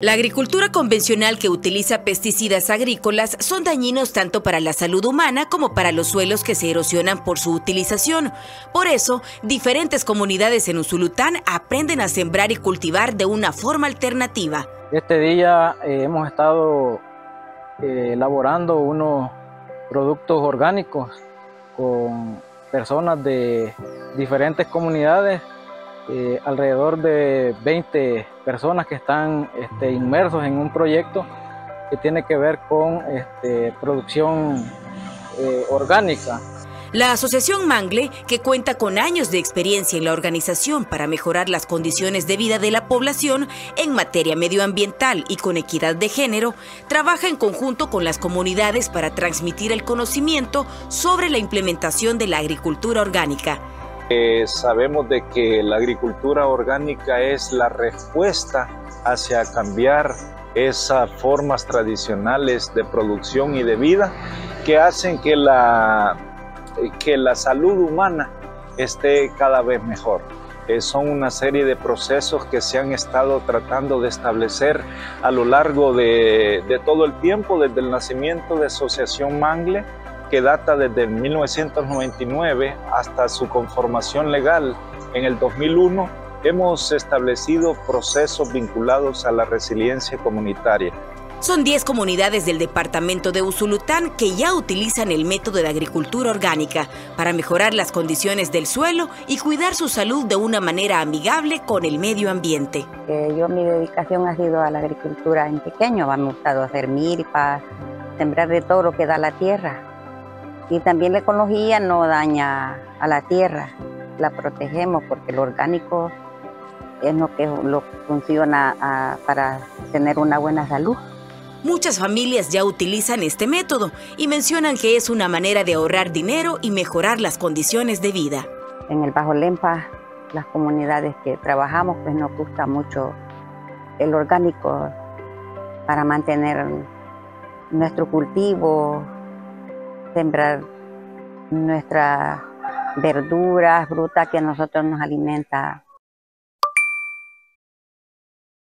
La agricultura convencional que utiliza pesticidas agrícolas son dañinos tanto para la salud humana como para los suelos que se erosionan por su utilización. Por eso, diferentes comunidades en Usulután aprenden a sembrar y cultivar de una forma alternativa. Este día eh, hemos estado eh, elaborando unos productos orgánicos con personas de diferentes comunidades eh, alrededor de 20 personas que están este, inmersos en un proyecto que tiene que ver con este, producción eh, orgánica. La Asociación Mangle, que cuenta con años de experiencia en la organización para mejorar las condiciones de vida de la población en materia medioambiental y con equidad de género, trabaja en conjunto con las comunidades para transmitir el conocimiento sobre la implementación de la agricultura orgánica. Sabemos de que la agricultura orgánica es la respuesta hacia cambiar esas formas tradicionales de producción y de vida que hacen que la, que la salud humana esté cada vez mejor. Eh, son una serie de procesos que se han estado tratando de establecer a lo largo de, de todo el tiempo, desde el nacimiento de Asociación Mangle, que data desde 1999 hasta su conformación legal en el 2001, hemos establecido procesos vinculados a la resiliencia comunitaria. Son 10 comunidades del departamento de Usulután que ya utilizan el método de agricultura orgánica para mejorar las condiciones del suelo y cuidar su salud de una manera amigable con el medio ambiente. yo mi dedicación ha sido a la agricultura en pequeño, me ha gustado hacer milpas, sembrar de todo lo que da la tierra. Y también la ecología no daña a la tierra, la protegemos porque lo orgánico es lo que lo funciona ah, para tener una buena salud. Muchas familias ya utilizan este método y mencionan que es una manera de ahorrar dinero y mejorar las condiciones de vida. En el Bajo Lempa, las comunidades que trabajamos, pues nos gusta mucho el orgánico para mantener nuestro cultivo, sembrar nuestras verduras, fruta que a nosotros nos alimenta